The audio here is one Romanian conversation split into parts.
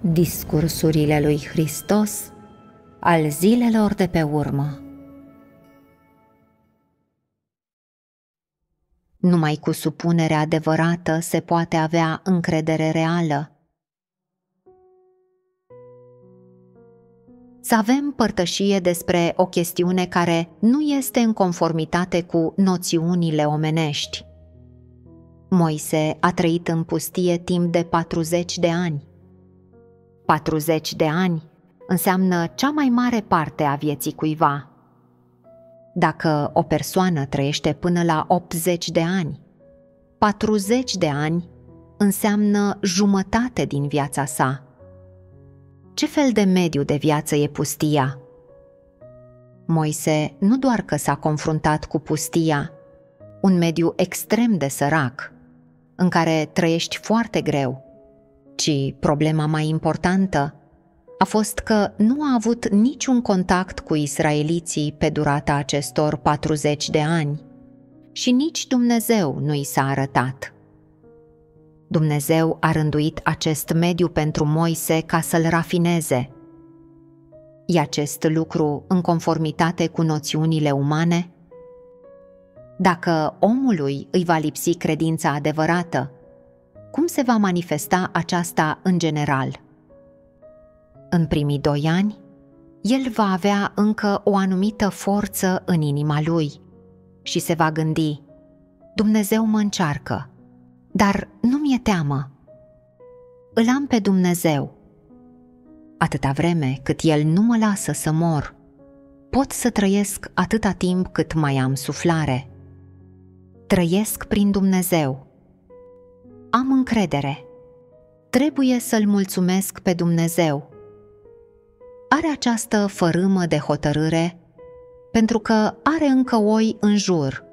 Discursurile lui Hristos al zilelor de pe urmă. Numai cu supunere adevărată se poate avea încredere reală. Să avem părtășie despre o chestiune care nu este în conformitate cu noțiunile omenești. Moise a trăit în pustie timp de 40 de ani 40 de ani înseamnă cea mai mare parte a vieții cuiva. Dacă o persoană trăiește până la 80 de ani, 40 de ani înseamnă jumătate din viața sa. Ce fel de mediu de viață e pustia? Moise nu doar că s-a confruntat cu pustia, un mediu extrem de sărac, în care trăiești foarte greu, ci problema mai importantă a fost că nu a avut niciun contact cu israeliții pe durata acestor 40 de ani și nici Dumnezeu nu i s-a arătat. Dumnezeu a rânduit acest mediu pentru Moise ca să-l rafineze. E acest lucru în conformitate cu noțiunile umane? Dacă omului îi va lipsi credința adevărată, cum se va manifesta aceasta în general? În primii doi ani, el va avea încă o anumită forță în inima lui și se va gândi, Dumnezeu mă încearcă, dar nu mi-e teamă. Îl am pe Dumnezeu. Atâta vreme cât El nu mă lasă să mor, pot să trăiesc atâta timp cât mai am suflare. Trăiesc prin Dumnezeu am încredere. Trebuie să-L mulțumesc pe Dumnezeu. Are această fărâmă de hotărâre pentru că are încă oi în jur.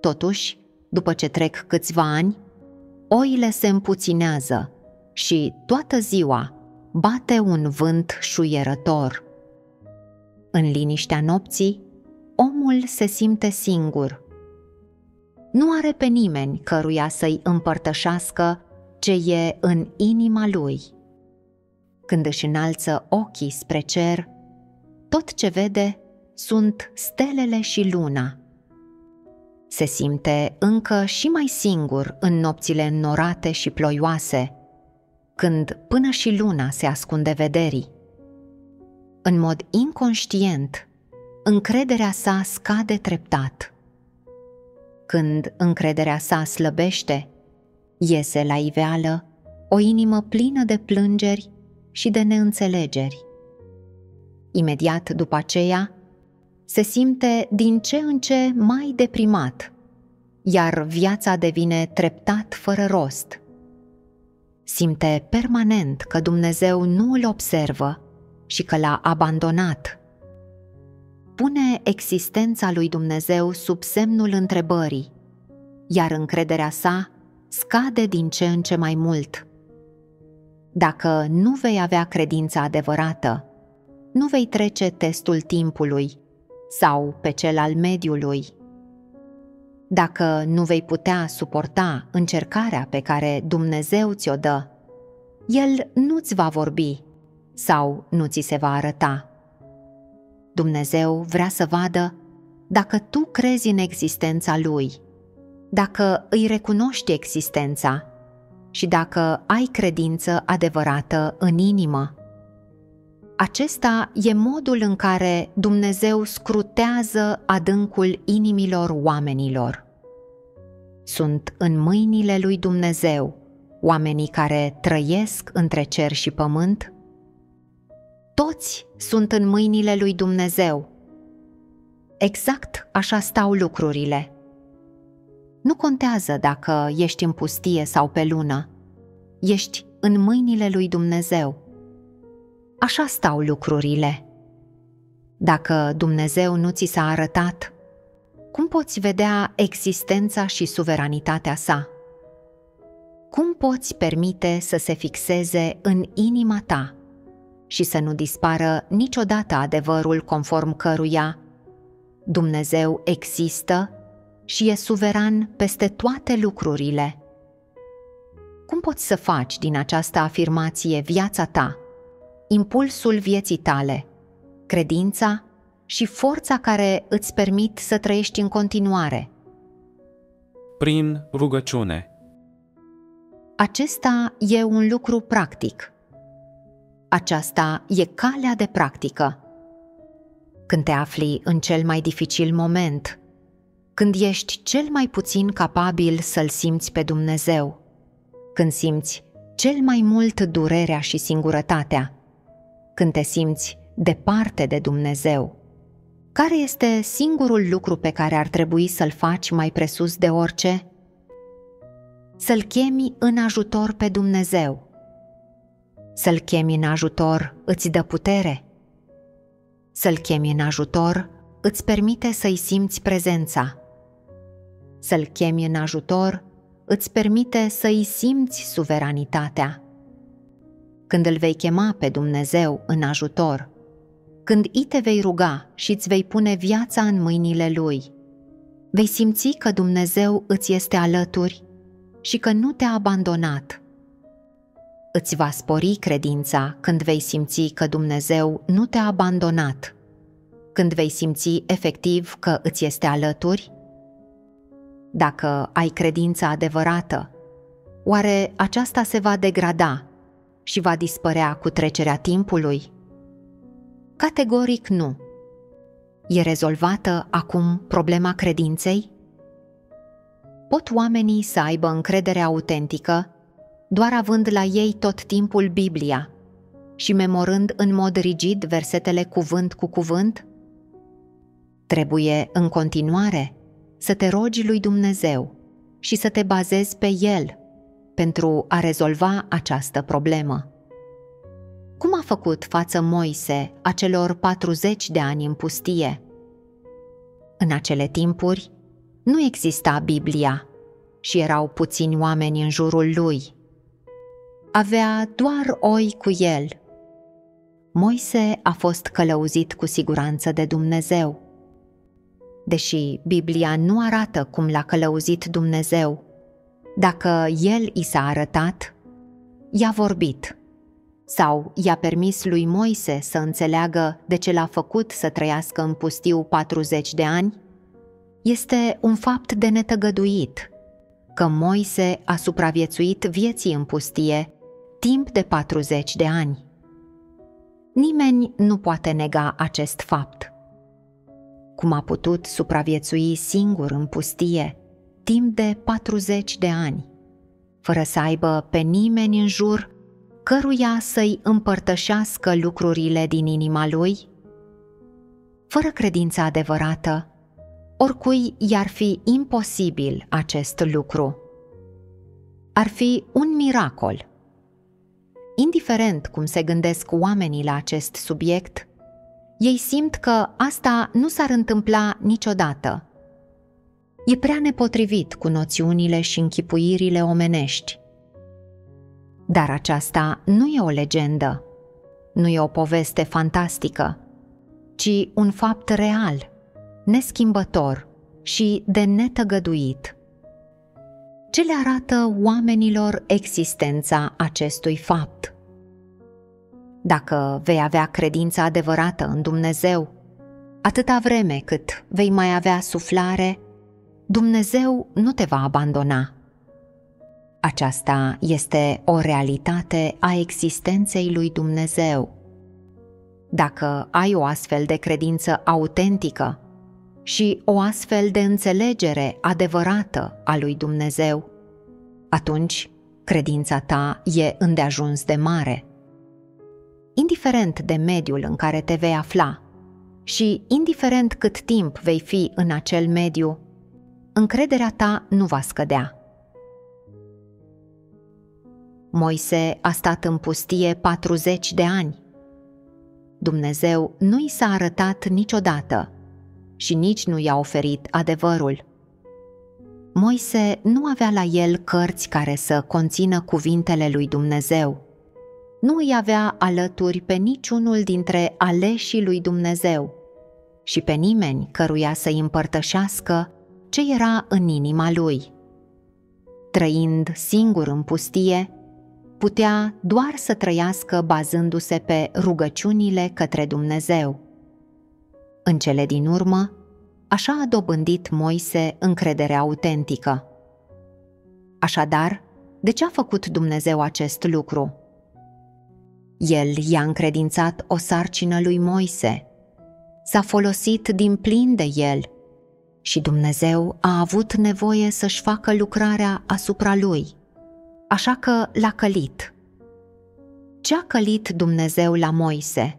Totuși, după ce trec câțiva ani, oile se împuținează și toată ziua bate un vânt șuierător. În liniștea nopții, omul se simte singur – nu are pe nimeni căruia să-i împărtășească ce e în inima lui. Când își înalță ochii spre cer, tot ce vede sunt stelele și luna. Se simte încă și mai singur în nopțile înnorate și ploioase, când până și luna se ascunde vederii. În mod inconștient, încrederea sa scade treptat – când încrederea sa slăbește, iese la iveală o inimă plină de plângeri și de neînțelegeri. Imediat după aceea, se simte din ce în ce mai deprimat, iar viața devine treptat fără rost. Simte permanent că Dumnezeu nu îl observă și că l-a abandonat pune existența lui Dumnezeu sub semnul întrebării, iar încrederea sa scade din ce în ce mai mult. Dacă nu vei avea credința adevărată, nu vei trece testul timpului sau pe cel al mediului. Dacă nu vei putea suporta încercarea pe care Dumnezeu ți-o dă, El nu-ți va vorbi sau nu ți se va arăta Dumnezeu vrea să vadă dacă tu crezi în existența Lui, dacă îi recunoști existența și dacă ai credință adevărată în inimă. Acesta e modul în care Dumnezeu scrutează adâncul inimilor oamenilor. Sunt în mâinile lui Dumnezeu oamenii care trăiesc între cer și pământ toți sunt în mâinile lui Dumnezeu. Exact așa stau lucrurile. Nu contează dacă ești în pustie sau pe lună, ești în mâinile lui Dumnezeu. Așa stau lucrurile. Dacă Dumnezeu nu ți s-a arătat, cum poți vedea existența și suveranitatea sa? Cum poți permite să se fixeze în inima ta? Și să nu dispară niciodată adevărul conform căruia Dumnezeu există și e suveran peste toate lucrurile. cum poți să faci din această afirmație viața ta, impulsul vieții tale, credința și forța care îți permit să trăiești în continuare? Prin rugăciune. Acesta e un lucru practic. Aceasta e calea de practică. Când te afli în cel mai dificil moment, când ești cel mai puțin capabil să-L simți pe Dumnezeu, când simți cel mai mult durerea și singurătatea, când te simți departe de Dumnezeu. Care este singurul lucru pe care ar trebui să-l faci mai presus de orice? Să-l chemi în ajutor pe Dumnezeu. Să-l chemi în ajutor îți dă putere. Să-l chemi în ajutor îți permite să-i simți prezența. Să-l chemi în ajutor îți permite să-i simți suveranitatea. Când îl vei chema pe Dumnezeu în ajutor, când i te vei ruga și îți vei pune viața în mâinile Lui, vei simți că Dumnezeu îți este alături și că nu te-a abandonat. Îți va spori credința când vei simți că Dumnezeu nu te-a abandonat, când vei simți efectiv că îți este alături dacă ai credința adevărată, oare aceasta se va degrada și va dispărea cu trecerea timpului? Categoric nu. E rezolvată acum problema credinței? Pot oamenii să aibă încredere autentică doar având la ei tot timpul Biblia și memorând în mod rigid versetele cuvânt cu cuvânt? Trebuie în continuare să te rogi lui Dumnezeu și să te bazezi pe El pentru a rezolva această problemă. Cum a făcut față Moise acelor 40 de ani în pustie? În acele timpuri nu exista Biblia și erau puțini oameni în jurul lui. Avea doar oi cu el. Moise a fost călăuzit cu siguranță de Dumnezeu deși Biblia nu arată cum l-a călăuzit Dumnezeu. Dacă El i s-a arătat, i-a vorbit sau i-a permis lui Moise să înțeleagă de ce l-a făcut să trăiască în pustiu 40 de ani, este un fapt de netăgăduit că Moise a supraviețuit vieții în pustie timp de 40 de ani. Nimeni nu poate nega acest fapt cum a putut supraviețui singur în pustie timp de 40 de ani, fără să aibă pe nimeni în jur căruia să-i împărtășească lucrurile din inima lui? Fără credința adevărată, oricui i-ar fi imposibil acest lucru. Ar fi un miracol. Indiferent cum se gândesc oamenii la acest subiect, ei simt că asta nu s-ar întâmpla niciodată. E prea nepotrivit cu noțiunile și închipuirile omenești. Dar aceasta nu e o legendă, nu e o poveste fantastică, ci un fapt real, neschimbător și de netăgăduit. Ce le arată oamenilor existența acestui fapt? dacă vei avea credința adevărată în Dumnezeu, atâta vreme cât vei mai avea suflare, Dumnezeu nu te va abandona. Aceasta este o realitate a existenței lui Dumnezeu. Dacă ai o astfel de credință autentică și o astfel de înțelegere adevărată a lui Dumnezeu, atunci credința ta e îndeajuns de mare indiferent de mediul în care te vei afla și indiferent cât timp vei fi în acel mediu, încrederea ta nu va scădea. Moise a stat în pustie 40 de ani. Dumnezeu nu i s-a arătat niciodată și nici nu i-a oferit adevărul. Moise nu avea la el cărți care să conțină cuvintele lui Dumnezeu nu îi avea alături pe niciunul dintre aleșii lui Dumnezeu și pe nimeni căruia să-i împărtășească ce era în inima lui. trăind singur în pustie, putea doar să trăiască bazându-se pe rugăciunile către Dumnezeu. În cele din urmă, așa a dobândit Moise încrederea autentică. Așadar, de ce a făcut Dumnezeu acest lucru? El i-a încredințat o sarcină lui Moise. S-a folosit din plin de el și Dumnezeu a avut nevoie să-și facă lucrarea asupra lui, așa că l-a călit. Ce a călit Dumnezeu la Moise?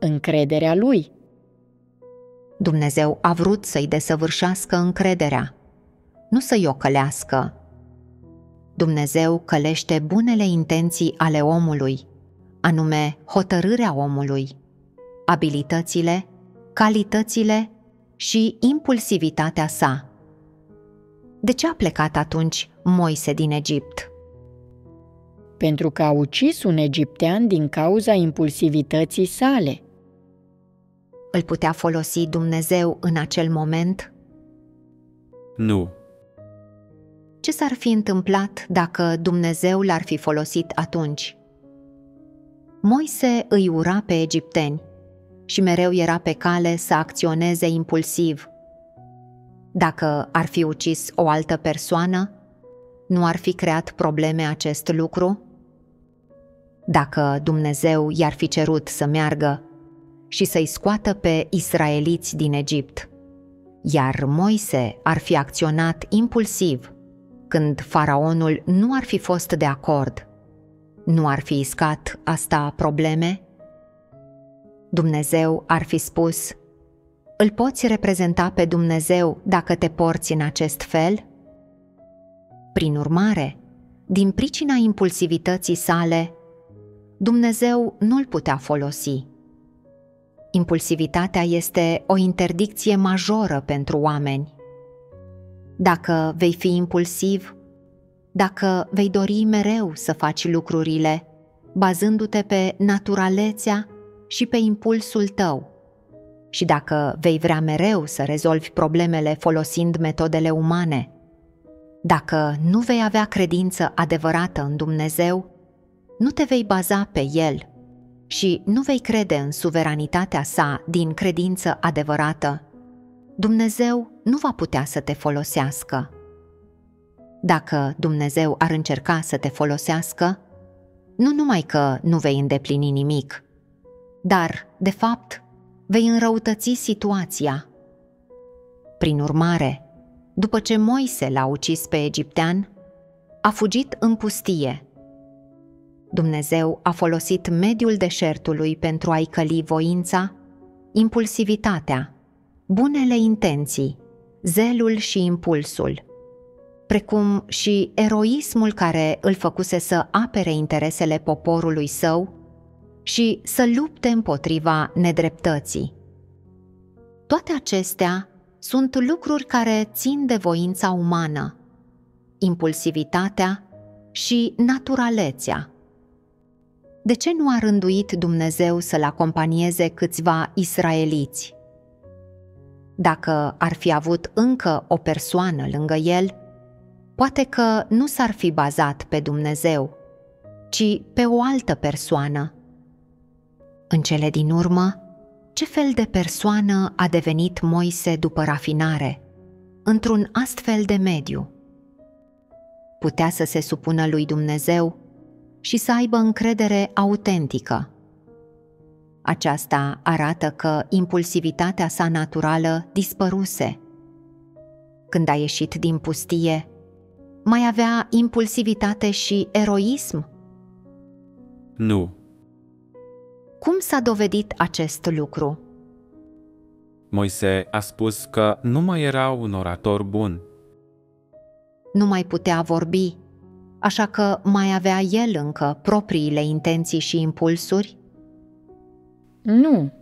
Încrederea lui. Dumnezeu a vrut să-i desăvârșească încrederea, nu să-i o călească. Dumnezeu călește bunele intenții ale omului, anume hotărârea omului, abilitățile, calitățile și impulsivitatea sa. De ce a plecat atunci Moise din Egipt? Pentru că a ucis un egiptean din cauza impulsivității sale. Îl putea folosi Dumnezeu în acel moment? Nu. Ce s-ar fi întâmplat dacă Dumnezeu l-ar fi folosit atunci? Moise îi ura pe egipteni și mereu era pe cale să acționeze impulsiv. Dacă ar fi ucis o altă persoană, nu ar fi creat probleme acest lucru? Dacă Dumnezeu i-ar fi cerut să meargă și să-i scoată pe israeliți din Egipt, iar Moise ar fi acționat impulsiv când faraonul nu ar fi fost de acord, nu ar fi iscat asta probleme? Dumnezeu ar fi spus, îl poți reprezenta pe Dumnezeu dacă te porți în acest fel? Prin urmare, din pricina impulsivității sale, Dumnezeu nu-l putea folosi. Impulsivitatea este o interdicție majoră pentru oameni. Dacă vei fi impulsiv, dacă vei dori mereu să faci lucrurile, bazându-te pe naturalețea și pe impulsul tău. Și dacă vei vrea mereu să rezolvi problemele folosind metodele umane, dacă nu vei avea credință adevărată în Dumnezeu, nu te vei baza pe El și nu vei crede în suveranitatea sa din credință adevărată, Dumnezeu nu va putea să te folosească. Dacă Dumnezeu ar încerca să te folosească, nu numai că nu vei îndeplini nimic, dar, de fapt, vei înrăutăți situația. Prin urmare, după ce Moise l-a ucis pe egiptean, a fugit în pustie. Dumnezeu a folosit mediul deșertului pentru a-i căli voința, impulsivitatea, bunele intenții, zelul și impulsul, precum și eroismul care îl făcuse să apere interesele poporului său și să lupte împotriva nedreptății. Toate acestea sunt lucruri care țin de voința umană, impulsivitatea și naturalețea. De ce nu a rânduit Dumnezeu să-l acompanieze câțiva israeliți? Dacă ar fi avut încă o persoană lângă el, poate că nu s-ar fi bazat pe Dumnezeu, ci pe o altă persoană. În cele din urmă, ce fel de persoană a devenit Moise după rafinare, într-un astfel de mediu? Putea să se supună lui Dumnezeu și să aibă încredere autentică. Aceasta arată că impulsivitatea sa naturală dispăruse. Când a ieșit din pustie, mai avea impulsivitate și eroism? Nu. Cum s-a dovedit acest lucru? Moise a spus că nu mai era un orator bun. Nu mai putea vorbi, așa că mai avea el încă propriile intenții și impulsuri? Nu.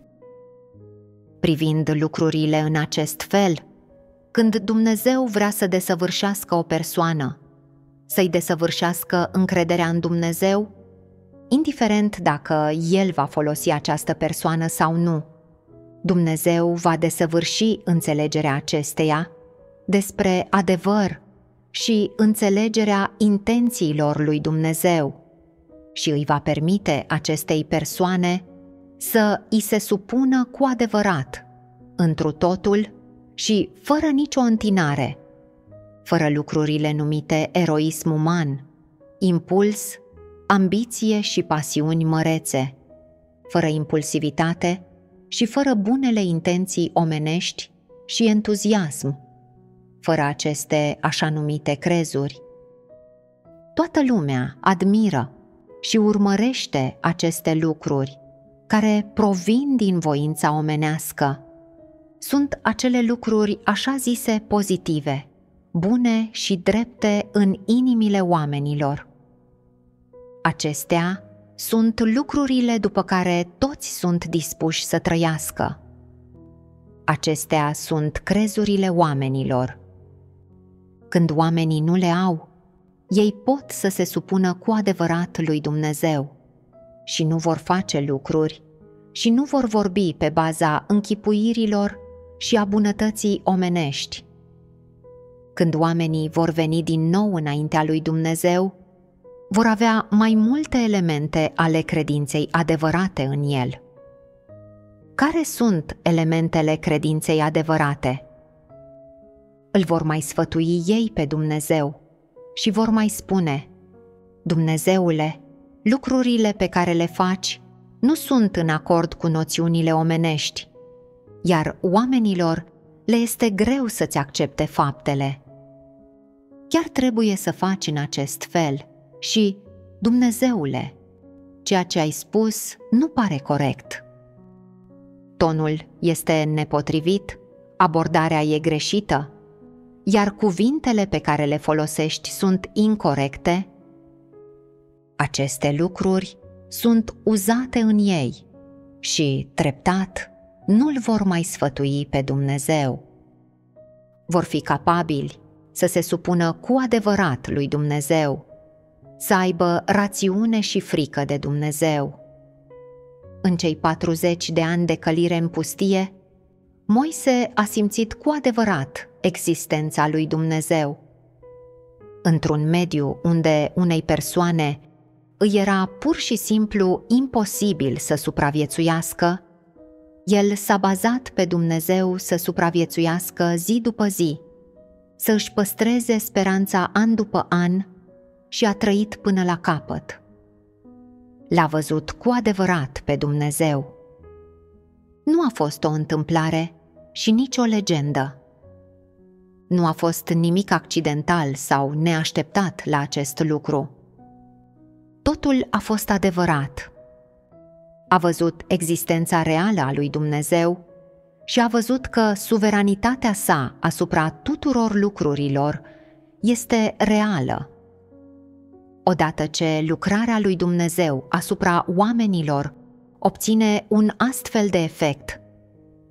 Privind lucrurile în acest fel, când Dumnezeu vrea să desăvârșească o persoană, să-i desăvârșească încrederea în Dumnezeu, indiferent dacă El va folosi această persoană sau nu, Dumnezeu va desăvârși înțelegerea acesteia despre adevăr și înțelegerea intențiilor lui Dumnezeu. Și îi va permite acestei persoane să îi se supună cu adevărat, întru totul și fără nicio întinare, fără lucrurile numite eroism uman, impuls, ambiție și pasiuni mărețe, fără impulsivitate și fără bunele intenții omenești și entuziasm, fără aceste așa numite crezuri. Toată lumea admiră și urmărește aceste lucruri care provin din voința omenească. Sunt acele lucruri așa zise pozitive, bune și drepte în inimile oamenilor. Acestea sunt lucrurile după care toți sunt dispuși să trăiască. Acestea sunt crezurile oamenilor. Când oamenii nu le au, ei pot să se supună cu adevărat lui Dumnezeu și nu vor face lucruri și nu vor vorbi pe baza închipuirilor și a bunătății omenești. Când oamenii vor veni din nou înaintea lui Dumnezeu, vor avea mai multe elemente ale credinței adevărate în el. Care sunt elementele credinței adevărate? Îl vor mai sfătui ei pe Dumnezeu și vor mai spune: Dumnezeule, lucrurile pe care le faci nu sunt în acord cu noțiunile omenești, iar oamenilor le este greu să-ți accepte faptele. Chiar trebuie să faci în acest fel și, Dumnezeule, ceea ce ai spus nu pare corect. Tonul este nepotrivit, abordarea e greșită, iar cuvintele pe care le folosești sunt incorrecte, aceste lucruri sunt uzate în ei și, treptat, nu-l vor mai sfătui pe Dumnezeu. Vor fi capabili să se supună cu adevărat lui Dumnezeu, să aibă rațiune și frică de Dumnezeu. În cei 40 de ani de călire în pustie, Moise a simțit cu adevărat existența lui Dumnezeu. Într-un mediu unde unei persoane îi era pur și simplu imposibil să supraviețuiască, el s-a bazat pe Dumnezeu să supraviețuiască zi după zi, să își păstreze speranța an după an și a trăit până la capăt. L-a văzut cu adevărat pe Dumnezeu. Nu a fost o întâmplare și nici o legendă. Nu a fost nimic accidental sau neașteptat la acest lucru. Totul a fost adevărat. A văzut existența reală a lui Dumnezeu și a văzut că suveranitatea sa asupra tuturor lucrurilor este reală. Odată ce lucrarea lui Dumnezeu asupra oamenilor obține un astfel de efect,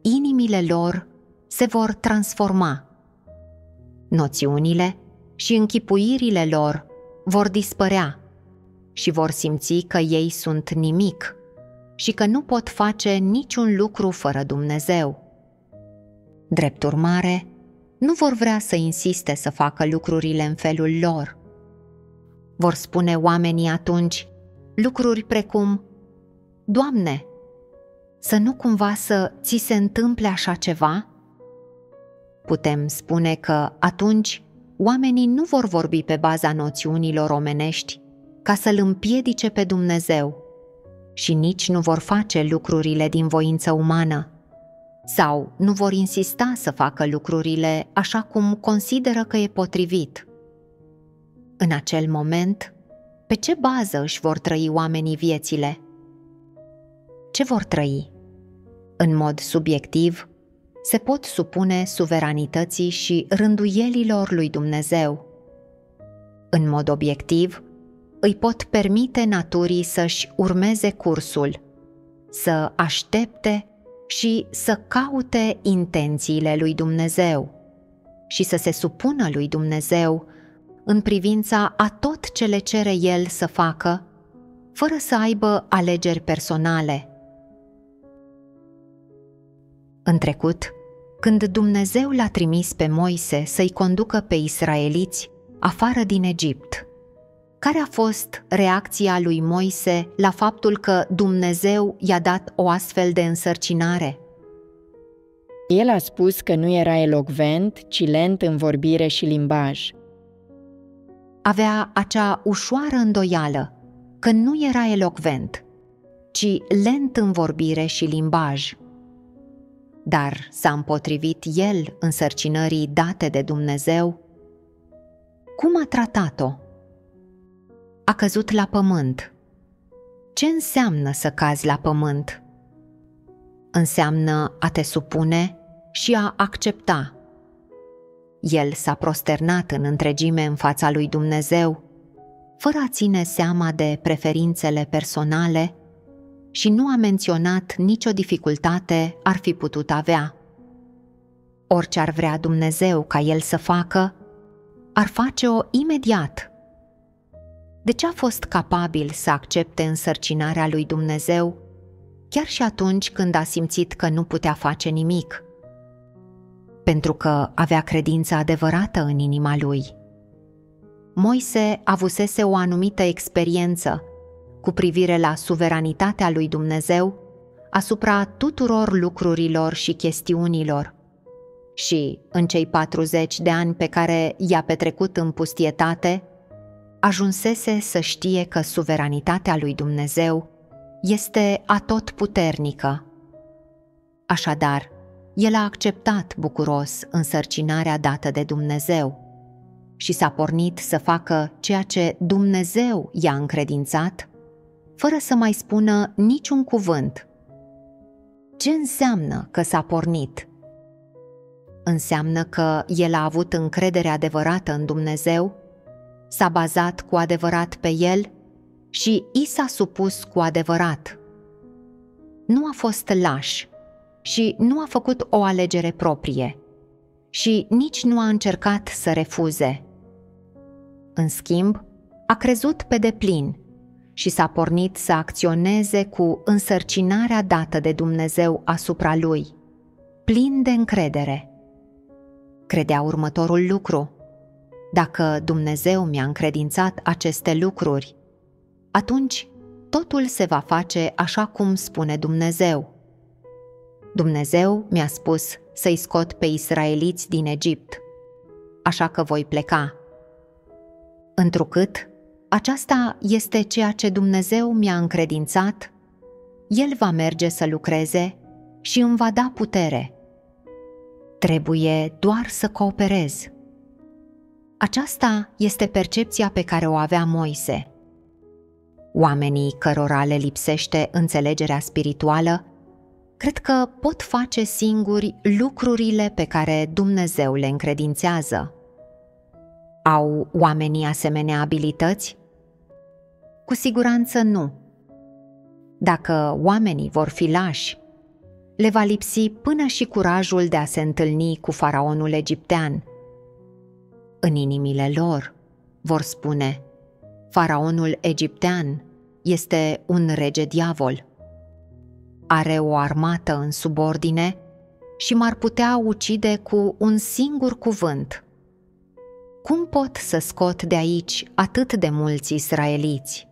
inimile lor se vor transforma. Noțiunile și închipuirile lor vor dispărea și vor simți că ei sunt nimic și că nu pot face niciun lucru fără Dumnezeu. Drept urmare, nu vor vrea să insiste să facă lucrurile în felul lor. Vor spune oamenii atunci lucruri precum Doamne, să nu cumva să ți se întâmple așa ceva? Putem spune că atunci oamenii nu vor vorbi pe baza noțiunilor omenești ca să-L împiedice pe Dumnezeu și nici nu vor face lucrurile din voință umană sau nu vor insista să facă lucrurile așa cum consideră că e potrivit. În acel moment, pe ce bază își vor trăi oamenii viețile? Ce vor trăi? În mod subiectiv, se pot supune suveranității și rânduielilor lui Dumnezeu. În mod obiectiv, îi pot permite naturii să-și urmeze cursul, să aștepte și să caute intențiile lui Dumnezeu și să se supună lui Dumnezeu în privința a tot ce le cere El să facă, fără să aibă alegeri personale. În trecut, când Dumnezeu l-a trimis pe Moise să-i conducă pe israeliți afară din Egipt. Care a fost reacția lui Moise la faptul că Dumnezeu i-a dat o astfel de însărcinare? El a spus că nu era elocvent, ci lent în vorbire și limbaj. Avea acea ușoară îndoială că nu era elocvent, ci lent în vorbire și limbaj. Dar s-a împotrivit el însărcinării date de Dumnezeu. Cum a tratat-o? A căzut la pământ. Ce înseamnă să cazi la pământ? Înseamnă a te supune și a accepta. El s-a prosternat în întregime în fața lui Dumnezeu, fără a ține seama de preferințele personale și nu a menționat nicio dificultate ar fi putut avea. Orice ar vrea Dumnezeu ca el să facă, ar face-o imediat. De ce a fost capabil să accepte însărcinarea lui Dumnezeu, chiar și atunci când a simțit că nu putea face nimic? Pentru că avea credință adevărată în inima lui. Moise avusese o anumită experiență cu privire la suveranitatea lui Dumnezeu asupra tuturor lucrurilor și chestiunilor. Și, în cei 40 de ani pe care i-a petrecut în pustietate, ajunsese să știe că suveranitatea lui Dumnezeu este atotputernică. Așadar, el a acceptat bucuros însărcinarea dată de Dumnezeu și s-a pornit să facă ceea ce Dumnezeu i-a încredințat fără să mai spună niciun cuvânt. Ce înseamnă că s-a pornit? Înseamnă că el a avut încredere adevărată în Dumnezeu, s-a bazat cu adevărat pe el și i s-a supus cu adevărat. Nu a fost laș și nu a făcut o alegere proprie și nici nu a încercat să refuze. În schimb, a crezut pe deplin și s-a pornit să acționeze cu însărcinarea dată de Dumnezeu asupra lui, plin de încredere. Credea următorul lucru. Dacă Dumnezeu mi-a încredințat aceste lucruri, atunci totul se va face așa cum spune Dumnezeu. Dumnezeu mi-a spus să-i scot pe israeliți din Egipt, așa că voi pleca. Întrucât aceasta este ceea ce Dumnezeu mi-a încredințat, El va merge să lucreze și îmi va da putere. Trebuie doar să cooperez. Aceasta este percepția pe care o avea Moise. Oamenii cărora le lipsește înțelegerea spirituală cred că pot face singuri lucrurile pe care Dumnezeu le încredințează. Au oamenii asemenea abilități? Cu siguranță nu. Dacă oamenii vor fi lași, le va lipsi până și curajul de a se întâlni cu faraonul egiptean. În inimile lor vor spune, faraonul egiptean este un rege diavol. Are o armată în subordine și m-ar putea ucide cu un singur cuvânt – cum pot să scot de aici atât de mulți israeliți?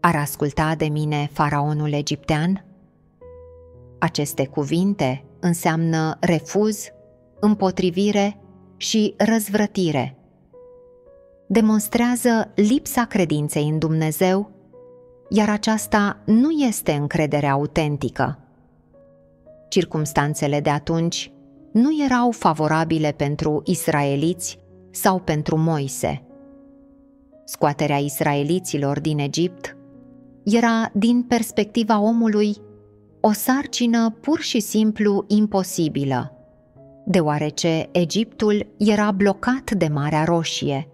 Ar asculta de mine faraonul egiptean? Aceste cuvinte înseamnă refuz, împotrivire și răzvrătire. Demonstrează lipsa credinței în Dumnezeu, iar aceasta nu este încredere autentică. Circumstanțele de atunci nu erau favorabile pentru israeliți sau pentru Moise. Scoaterea israeliților din Egipt era, din perspectiva omului, o sarcină pur și simplu imposibilă, deoarece Egiptul era blocat de Marea Roșie,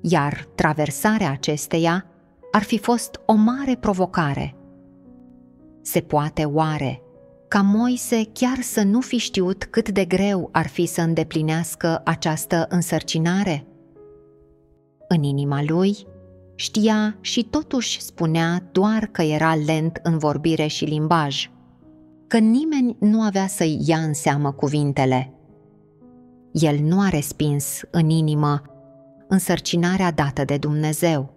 iar traversarea acesteia ar fi fost o mare provocare. Se poate oare ca Moise chiar să nu fi știut cât de greu ar fi să îndeplinească această însărcinare? În inima lui știa și totuși spunea doar că era lent în vorbire și limbaj, că nimeni nu avea să-i ia în seamă cuvintele. El nu a respins în inimă însărcinarea dată de Dumnezeu.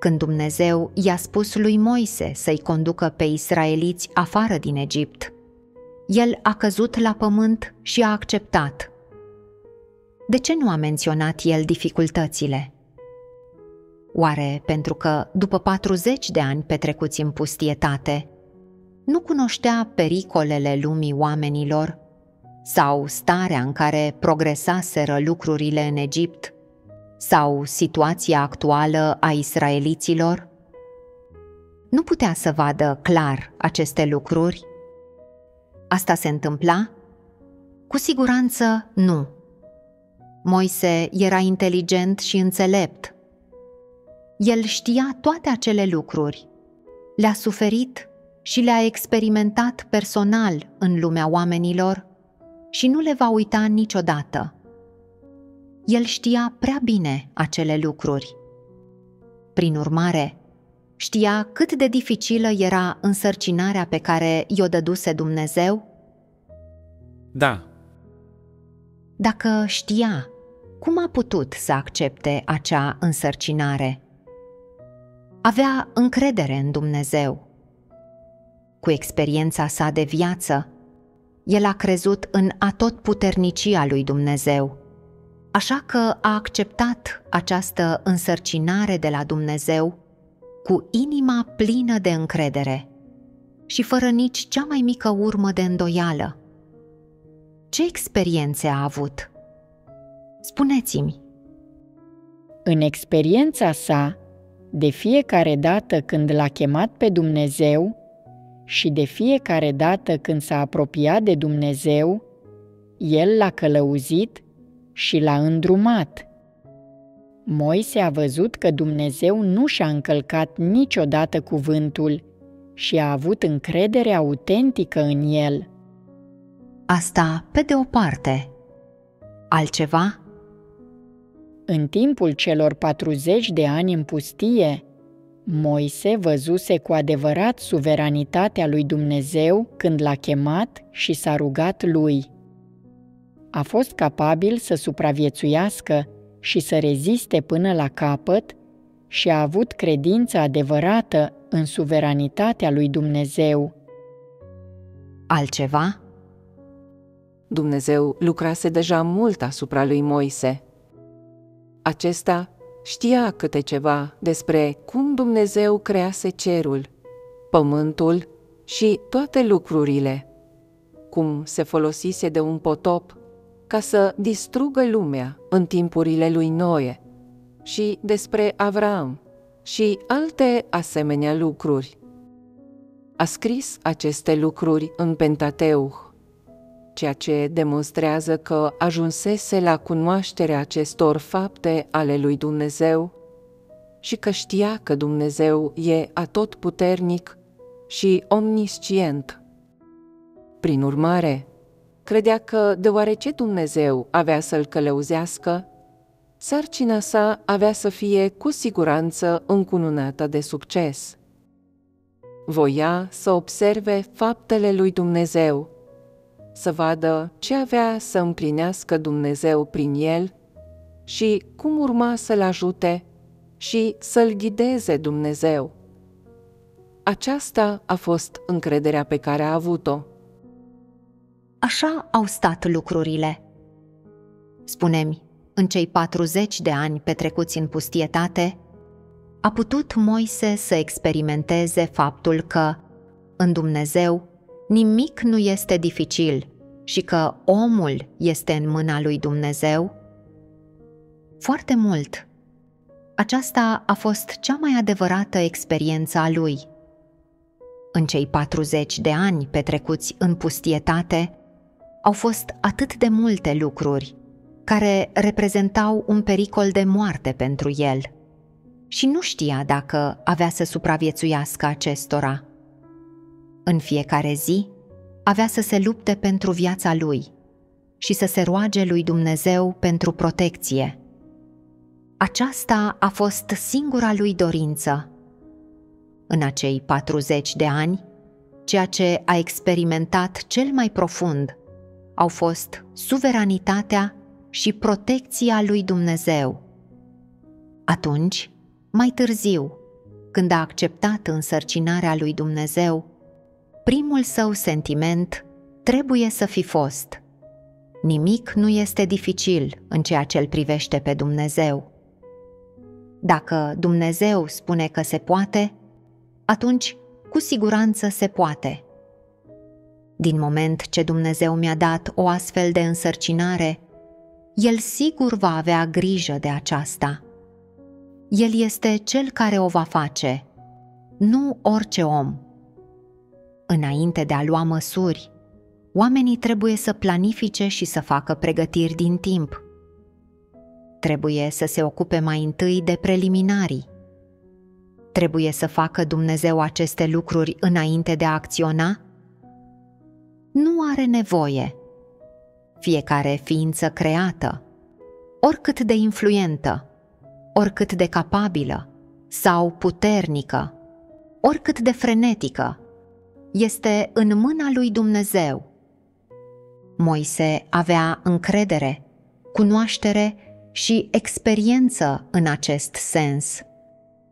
Când Dumnezeu i-a spus lui Moise să-i conducă pe israeliți afară din Egipt, el a căzut la pământ și a acceptat. De ce nu a menționat el dificultățile? Oare pentru că, după 40 de ani petrecuți în pustietate, nu cunoștea pericolele lumii oamenilor sau starea în care progresaseră lucrurile în Egipt sau situația actuală a israeliților? Nu putea să vadă clar aceste lucruri? Asta se întâmpla? Cu siguranță nu. Moise era inteligent și înțelept. El știa toate acele lucruri, le-a suferit și le-a experimentat personal în lumea oamenilor și nu le va uita niciodată. El știa prea bine acele lucruri. Prin urmare, știa cât de dificilă era însărcinarea pe care i-o dăduse Dumnezeu? Da. Dacă știa, cum a putut să accepte acea însărcinare? Avea încredere în Dumnezeu. Cu experiența sa de viață, el a crezut în atotputernicia lui Dumnezeu, așa că a acceptat această însărcinare de la Dumnezeu cu inima plină de încredere și fără nici cea mai mică urmă de îndoială. Ce experiențe a avut? Spuneți-mi. În experiența sa, de fiecare dată când l-a chemat pe Dumnezeu și de fiecare dată când s-a apropiat de Dumnezeu, el l-a călăuzit și l-a îndrumat. Moise a văzut că Dumnezeu nu și-a încălcat niciodată cuvântul și a avut încredere autentică în el. Asta pe de o parte. Altceva? În timpul celor 40 de ani în pustie, Moise văzuse cu adevărat suveranitatea lui Dumnezeu când l-a chemat și s-a rugat lui. A fost capabil să supraviețuiască și să reziste până la capăt și a avut credință adevărată în suveranitatea lui Dumnezeu. Altceva? Dumnezeu lucrase deja mult asupra lui Moise. Acesta știa câte ceva despre cum Dumnezeu crease cerul, pământul și toate lucrurile, cum se folosise de un potop ca să distrugă lumea în timpurile lui Noe și despre Avram și alte asemenea lucruri. A scris aceste lucruri în Pentateuch, ceea ce demonstrează că ajunsese la cunoașterea acestor fapte ale lui Dumnezeu și că știa că Dumnezeu e atotputernic și omniscient. Prin urmare, credea că, deoarece Dumnezeu avea să-l călăuzească, sarcina sa avea să fie cu siguranță încununată de succes. Voia să observe faptele lui Dumnezeu, să vadă ce avea să împlinească Dumnezeu prin el și cum urma să-l ajute și să-l ghideze Dumnezeu. Aceasta a fost încrederea pe care a avut-o. Așa au stat lucrurile. Spunem, în cei 40 de ani petrecuți în pustietate, a putut Moise să experimenteze faptul că, în Dumnezeu, nimic nu este dificil și că omul este în mâna lui Dumnezeu? Foarte mult. Aceasta a fost cea mai adevărată experiență a lui. În cei 40 de ani petrecuți în pustietate, au fost atât de multe lucruri care reprezentau un pericol de moarte pentru el și nu știa dacă avea să supraviețuiască acestora. În fiecare zi avea să se lupte pentru viața lui și să se roage lui Dumnezeu pentru protecție. Aceasta a fost singura lui dorință. În acei 40 de ani, ceea ce a experimentat cel mai profund au fost suveranitatea și protecția lui Dumnezeu. Atunci, mai târziu, când a acceptat însărcinarea lui Dumnezeu, primul său sentiment trebuie să fi fost Nimic nu este dificil în ceea ce îl privește pe Dumnezeu. Dacă Dumnezeu spune că se poate, atunci cu siguranță se poate. Din moment ce Dumnezeu mi-a dat o astfel de însărcinare, El sigur va avea grijă de aceasta. El este cel care o va face, nu orice om. Înainte de a lua măsuri, oamenii trebuie să planifice și să facă pregătiri din timp. Trebuie să se ocupe mai întâi de preliminarii. Trebuie să facă Dumnezeu aceste lucruri înainte de a acționa? Nu are nevoie. Fiecare ființă creată, oricât de influentă, oricât de capabilă sau puternică, oricât de frenetică, este în mâna lui Dumnezeu Moise avea încredere, cunoaștere și experiență în acest sens,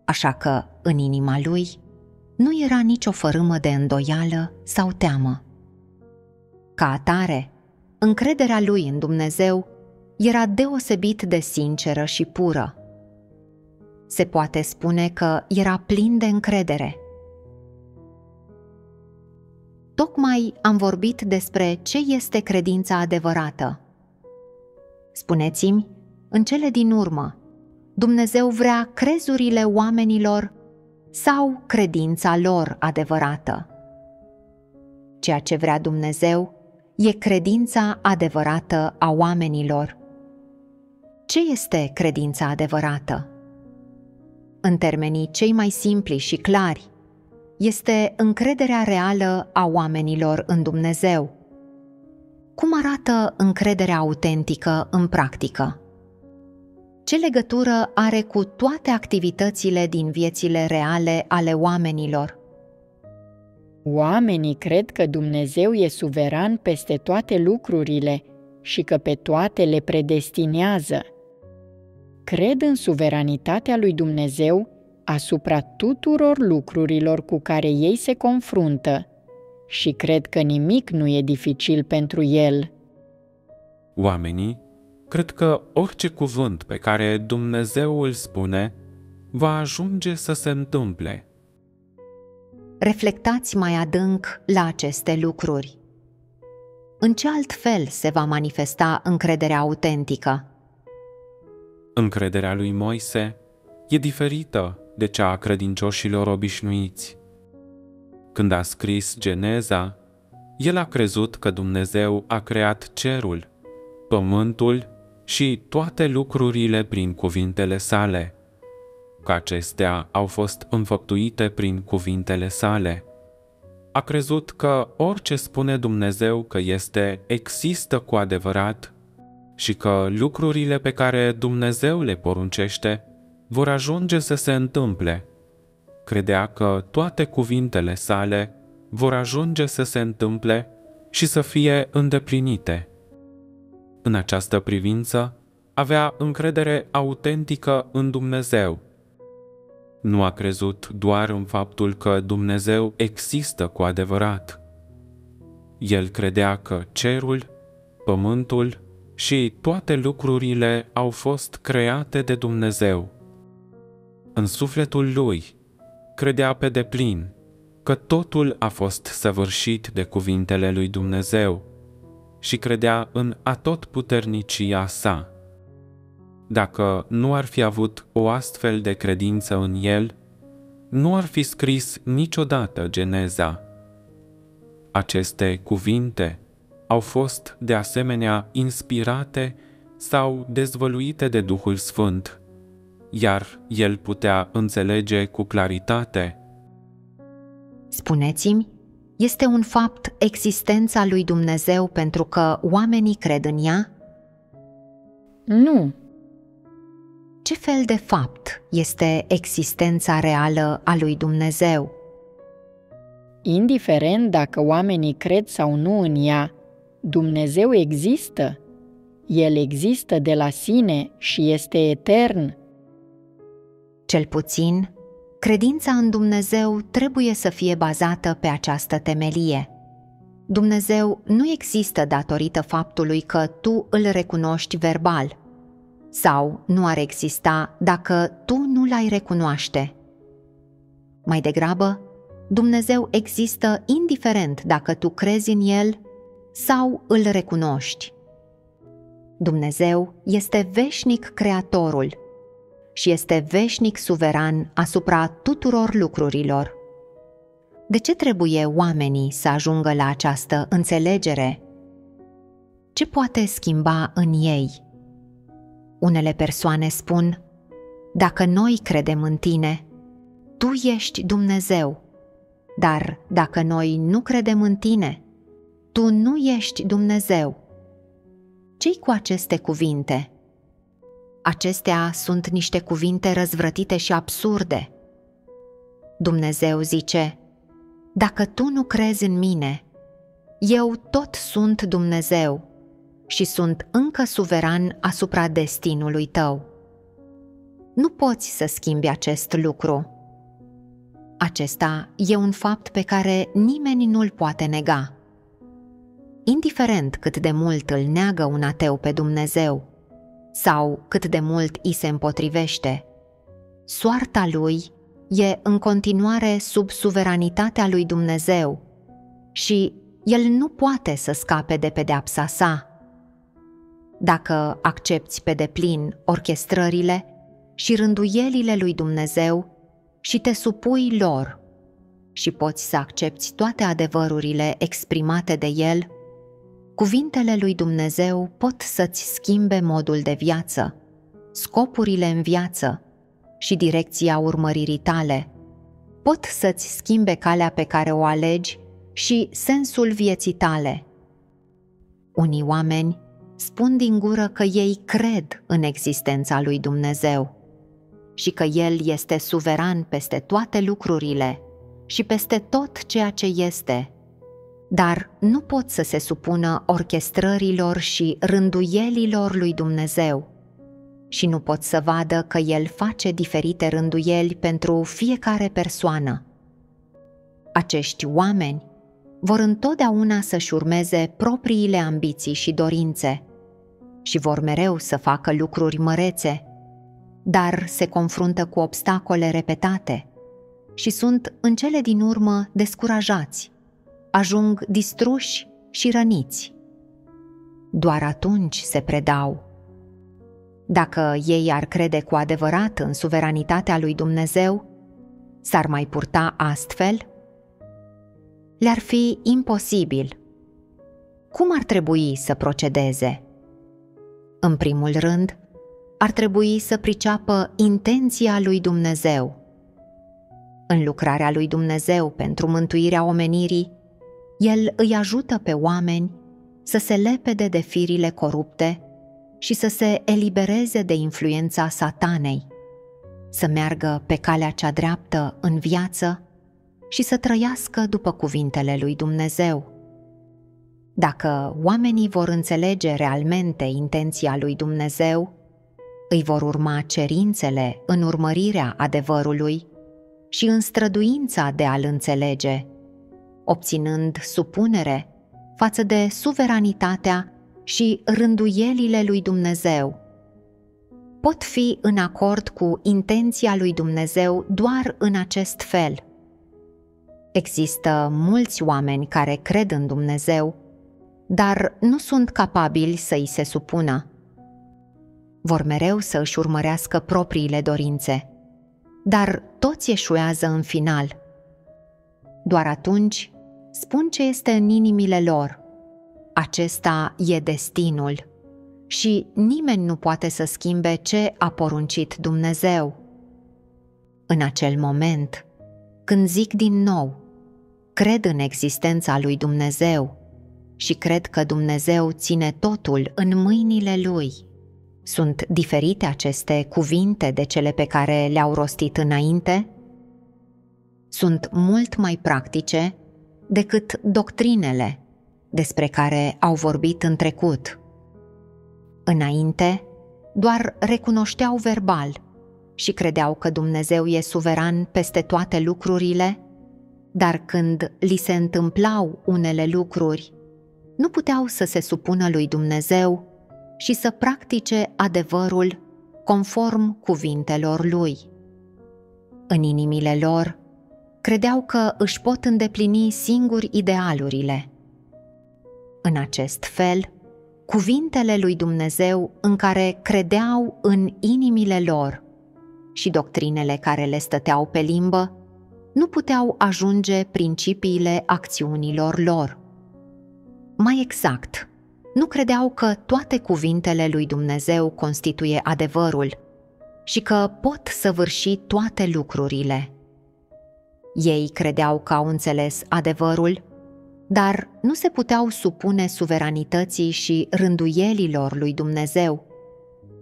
așa că în inima lui nu era nicio fărâmă de îndoială sau teamă. Ca atare, încrederea lui în Dumnezeu era deosebit de sinceră și pură. Se poate spune că era plin de încredere – Tocmai am vorbit despre ce este credința adevărată. Spuneți-mi, în cele din urmă, Dumnezeu vrea crezurile oamenilor sau credința lor adevărată? Ceea ce vrea Dumnezeu e credința adevărată a oamenilor. Ce este credința adevărată? În termenii cei mai simpli și clari, este încrederea reală a oamenilor în Dumnezeu. Cum arată încrederea autentică în practică? Ce legătură are cu toate activitățile din viețile reale ale oamenilor? Oamenii cred că Dumnezeu e suveran peste toate lucrurile și că pe toate le predestinează. Cred în suveranitatea lui Dumnezeu asupra tuturor lucrurilor cu care ei se confruntă și cred că nimic nu e dificil pentru el. Oamenii cred că orice cuvânt pe care Dumnezeu îl spune va ajunge să se întâmple. Reflectați mai adânc la aceste lucruri. În ce alt fel se va manifesta încrederea autentică? Încrederea lui Moise e diferită de cea a credincioșilor obișnuiți. Când a scris Geneza, el a crezut că Dumnezeu a creat cerul, pământul și toate lucrurile prin cuvintele sale, că acestea au fost înfăptuite prin cuvintele sale. A crezut că orice spune Dumnezeu că este, există cu adevărat și că lucrurile pe care Dumnezeu le poruncește vor ajunge să se întâmple. Credea că toate cuvintele sale vor ajunge să se întâmple și să fie îndeplinite. În această privință, avea încredere autentică în Dumnezeu. Nu a crezut doar în faptul că Dumnezeu există cu adevărat. El credea că cerul, pământul și toate lucrurile au fost create de Dumnezeu în sufletul lui, credea pe deplin că totul a fost săvârșit de cuvintele lui Dumnezeu și credea în atotputernicia sa. Dacă nu ar fi avut o astfel de credință în el, nu ar fi scris niciodată Geneza. Aceste cuvinte au fost de asemenea inspirate sau dezvăluite de Duhul Sfânt iar el putea înțelege cu claritate. Spuneți-mi, este un fapt existența lui Dumnezeu pentru că oamenii cred în ea? Nu. Ce fel de fapt este existența reală a lui Dumnezeu? Indiferent dacă oamenii cred sau nu în ea, Dumnezeu există. El există de la sine și este etern Cel puțin, credința în Dumnezeu trebuie să fie bazată pe această temelie. Dumnezeu nu există datorită faptului că tu îl recunoști verbal, sau nu ar exista dacă tu nu l-ai recunoaște. Mai degrabă, Dumnezeu există indiferent dacă tu crezi în El sau îl recunoști. Dumnezeu este veșnic creatorul și este veșnic suveran asupra tuturor lucrurilor. De ce trebuie oamenii să ajungă la această înțelegere? Ce poate schimba în ei? Unele persoane spun, dacă noi credem în tine, tu ești Dumnezeu, dar dacă noi nu credem în tine, tu nu ești Dumnezeu. Ce-i cu aceste cuvinte? Acestea sunt niște cuvinte răzvrătite și absurde. Dumnezeu zice, dacă tu nu crezi în mine, eu tot sunt Dumnezeu și sunt încă suveran asupra destinului tău. Nu poți să schimbi acest lucru. Acesta e un fapt pe care nimeni nu-l poate nega. Indiferent cât de mult îl neagă un ateu pe Dumnezeu sau cât de mult îi se împotrivește, soarta lui e în continuare sub suveranitatea lui Dumnezeu și el nu poate să scape de pedeapsa sa. Dacă accepti pe deplin orchestrările și rânduielile lui Dumnezeu și te supui lor și poți să accepti toate adevărurile exprimate de El, cuvintele lui Dumnezeu pot să-ți schimbe modul de viață, scopurile în viață și direcția urmăririi tale. Pot să-ți schimbe calea pe care o alegi și sensul vieții tale. Unii oameni spun din gură că ei cred în existența lui Dumnezeu și că El este suveran peste toate lucrurile și peste tot ceea ce este, dar nu pot să se supună orchestrărilor și rânduielilor lui Dumnezeu și nu pot să vadă că El face diferite rânduieli pentru fiecare persoană. Acești oameni vor întotdeauna să-și urmeze propriile ambiții și dorințe și vor mereu să facă lucruri mărețe, dar se confruntă cu obstacole repetate și sunt în cele din urmă descurajați, ajung distruși și răniți. Doar atunci se predau. Dacă ei ar crede cu adevărat în suveranitatea lui Dumnezeu, s-ar mai purta astfel? Le-ar fi imposibil. Cum ar trebui să procedeze? În primul rând, ar trebui să priceapă intenția lui Dumnezeu. În lucrarea lui Dumnezeu pentru mântuirea omenirii, El îi ajută pe oameni să se lepede de firile corupte și să se elibereze de influența satanei, să meargă pe calea cea dreaptă în viață și să trăiască după cuvintele lui Dumnezeu. Dacă oamenii vor înțelege realmente intenția lui Dumnezeu, îi vor urma cerințele în urmărirea adevărului și în străduința de a-l înțelege, obținând supunere față de suveranitatea și rânduielile lui Dumnezeu. Pot fi în acord cu intenția lui Dumnezeu doar în acest fel. Există mulți oameni care cred în Dumnezeu, dar nu sunt capabili să îi se supună vor mereu să își urmărească propriile dorințe, dar toți eșuează în final. Doar atunci spun ce este în inimile lor. Acesta e destinul și nimeni nu poate să schimbe ce a poruncit Dumnezeu. În acel moment, când zic din nou, cred în existența lui Dumnezeu și cred că Dumnezeu ține totul în mâinile lui sunt diferite aceste cuvinte de cele pe care le-au rostit înainte? Sunt mult mai practice decât doctrinele despre care au vorbit în trecut. Înainte, doar recunoșteau verbal și credeau că Dumnezeu e suveran peste toate lucrurile, dar când li se întâmplau unele lucruri, nu puteau să se supună lui Dumnezeu și să practice adevărul conform cuvintelor lui. În inimile lor, credeau că își pot îndeplini singuri idealurile. În acest fel, cuvintele lui Dumnezeu în care credeau în inimile lor și doctrinele care le stăteau pe limbă nu puteau ajunge principiile acțiunilor lor. Mai exact, nu credeau că toate cuvintele lui Dumnezeu constituie adevărul și că pot săvârși toate lucrurile. Ei credeau că au înțeles adevărul, dar nu se puteau supune suveranității și rânduielilor lui Dumnezeu,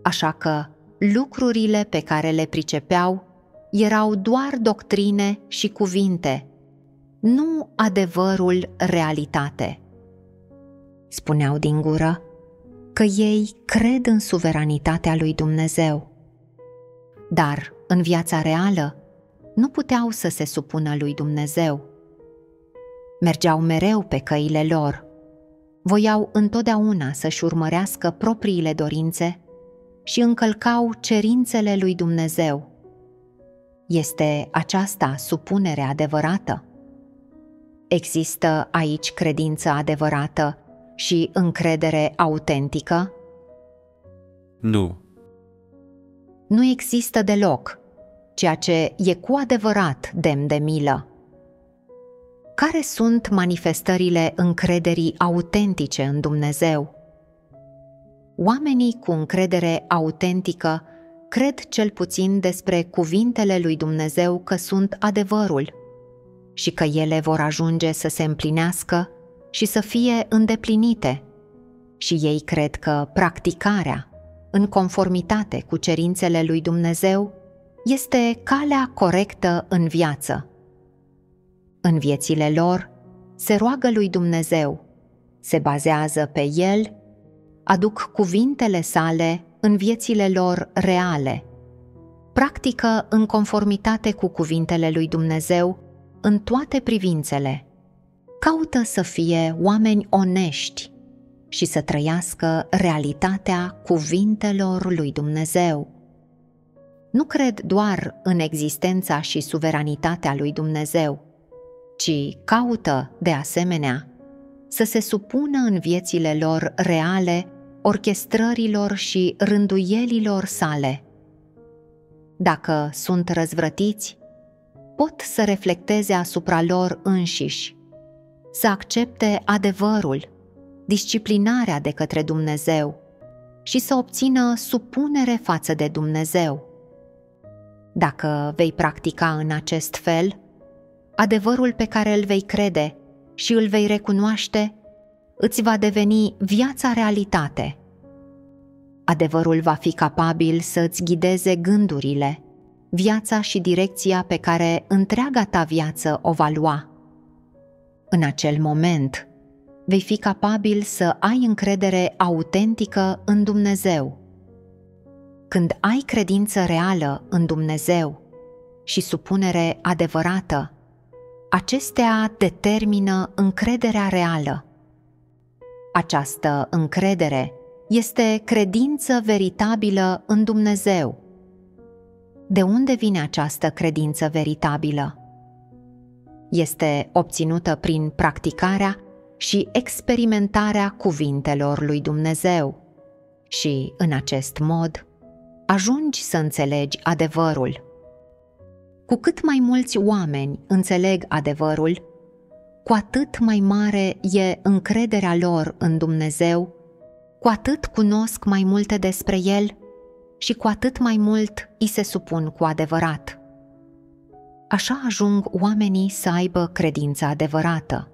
așa că lucrurile pe care le pricepeau erau doar doctrine și cuvinte, nu adevărul realitate. Spuneau din gură că ei cred în suveranitatea lui Dumnezeu, dar în viața reală nu puteau să se supună lui Dumnezeu. Mergeau mereu pe căile lor, voiau întotdeauna să-și urmărească propriile dorințe și încălcau cerințele lui Dumnezeu. Este aceasta supunere adevărată? Există aici credință adevărată și încredere autentică? Nu. Nu există deloc, ceea ce e cu adevărat demn de milă. Care sunt manifestările încrederii autentice în Dumnezeu? Oamenii cu încredere autentică cred cel puțin despre cuvintele lui Dumnezeu că sunt adevărul și că ele vor ajunge să se împlinească și să fie îndeplinite. Și ei cred că practicarea, în conformitate cu cerințele lui Dumnezeu, este calea corectă în viață. În viețile lor se roagă lui Dumnezeu, se bazează pe El, aduc cuvintele sale în viețile lor reale, practică în conformitate cu cuvintele lui Dumnezeu în toate privințele. Caută să fie oameni onești și să trăiască realitatea cuvintelor lui Dumnezeu. Nu cred doar în existența și suveranitatea lui Dumnezeu, ci caută, de asemenea, să se supună în viețile lor reale orchestrărilor și rânduielilor sale. Dacă sunt răzvrătiți, pot să reflecteze asupra lor înșiși, să accepte adevărul, disciplinarea de către Dumnezeu și să obțină supunere față de Dumnezeu. Dacă vei practica în acest fel, adevărul pe care îl vei crede și îl vei recunoaște îți va deveni viața realitate. Adevărul va fi capabil să îți ghideze gândurile, viața și direcția pe care întreaga ta viață o va lua. În acel moment, vei fi capabil să ai încredere autentică în Dumnezeu. Când ai credință reală în Dumnezeu și supunere adevărată, acestea determină încrederea reală. Această încredere este credință veritabilă în Dumnezeu. De unde vine această credință veritabilă? Este obținută prin practicarea și experimentarea cuvintelor lui Dumnezeu și, în acest mod, ajungi să înțelegi adevărul. Cu cât mai mulți oameni înțeleg adevărul, cu atât mai mare e încrederea lor în Dumnezeu, cu atât cunosc mai multe despre El și cu atât mai mult îi se supun cu adevărat. Așa ajung oamenii să aibă credința adevărată.